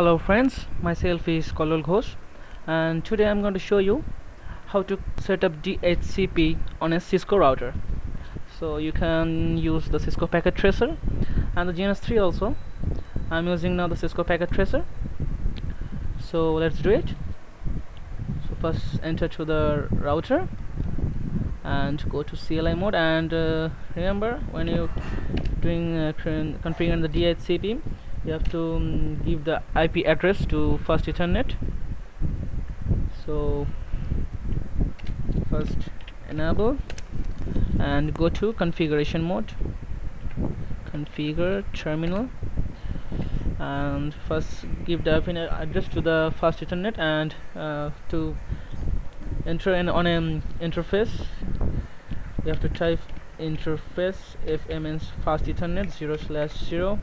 Hello friends, myself is Kallol Ghosh and today I'm going to show you how to set up DHCP on a Cisco router. So you can use the Cisco Packet Tracer and the GNS3 also. I'm using now the Cisco Packet Tracer. So let's do it. So first enter to the router and go to CLI mode and uh, remember when you're doing uh, configuring the DHCP you have to um, give the IP address to first Ethernet. So first enable and go to configuration mode. Configure terminal. And first give the IP address to the first Ethernet and uh, to enter in on an interface. You have to type interface FM means fast Ethernet 0 slash 0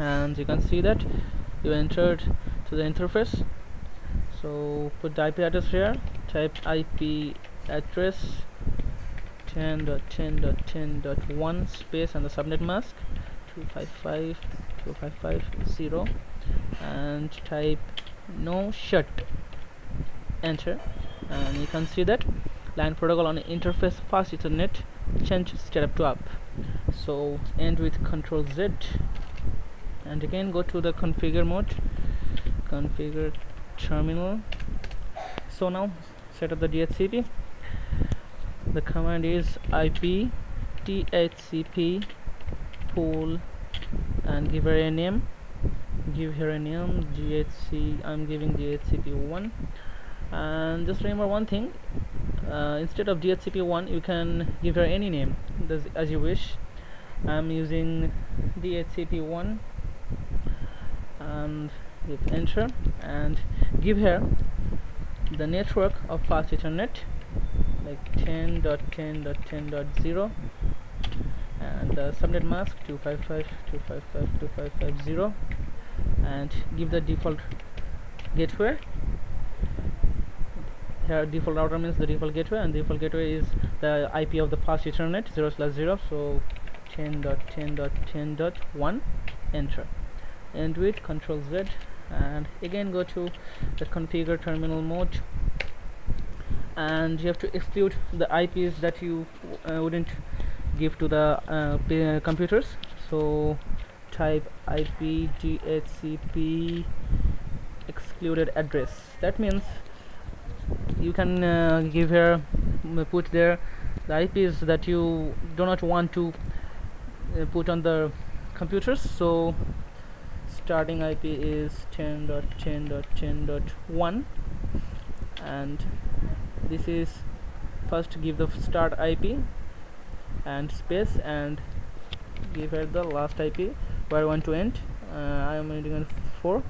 and you can see that you entered to the interface. So put the IP address here. Type IP address 10.10.10.1 space and the subnet mask 255.255.0 and type no shut enter. And you can see that line protocol on interface fast ethernet change setup to up. So end with control z and again go to the configure mode. Configure terminal. So now set up the DHCP the command is IP DHCP pool and give her a name. Give her a name DHC I'm giving DHCP1 and just remember one thing uh, instead of DHCP1 you can give her any name as you wish. I'm using DHCP1 and hit enter and give here the network of fast ethernet like 10.10.10.0 and the subnet mask 255.255.255.0 and give the default gateway. Here default router means the default gateway and default gateway is the IP of the fast ethernet 0 slash 0 so 10.10.10.1 enter and with control Z. And again go to the configure terminal mode. And you have to exclude the IPs that you uh, wouldn't give to the uh, computers. So type IP DHCP excluded address. That means you can uh, give here put there the IPs that you do not want to uh, put on the computers. So starting IP is 10.10.10.1 and this is first give the start IP and space and give her the last IP where I want to end. Uh, I am ending on 4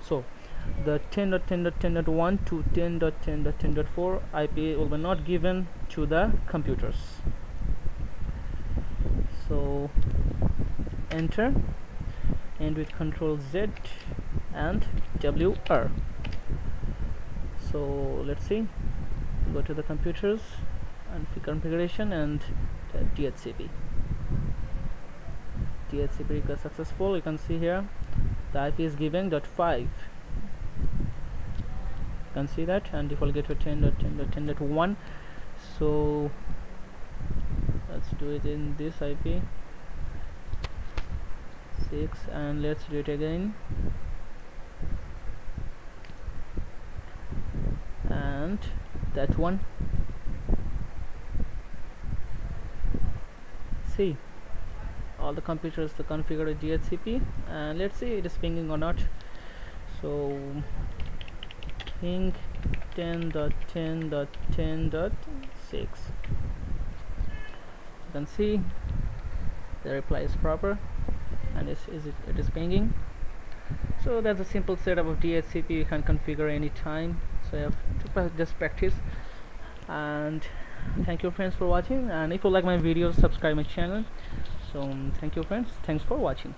so the 10.10.10.1 to 10.10.10.4 IP will be not given to the computers. So enter and with control Z and WR so let's see. Go to the computers and configuration and DHCP DHCP request successful. You can see here the IP is given dot 5 you can see that and default gateway 10.10.10.1 so let's do it in this IP 6 and let's do it again. And that one. See all the computers the configured DHCP and let's see it is pinging or not. So ping 10.10.10.6 you can see the reply is proper and is, is it, it is pinging so that's a simple setup of DHCP you can configure anytime so you have to just practice. And thank you friends for watching. And if you like my videos subscribe my channel. So um, thank you friends. Thanks for watching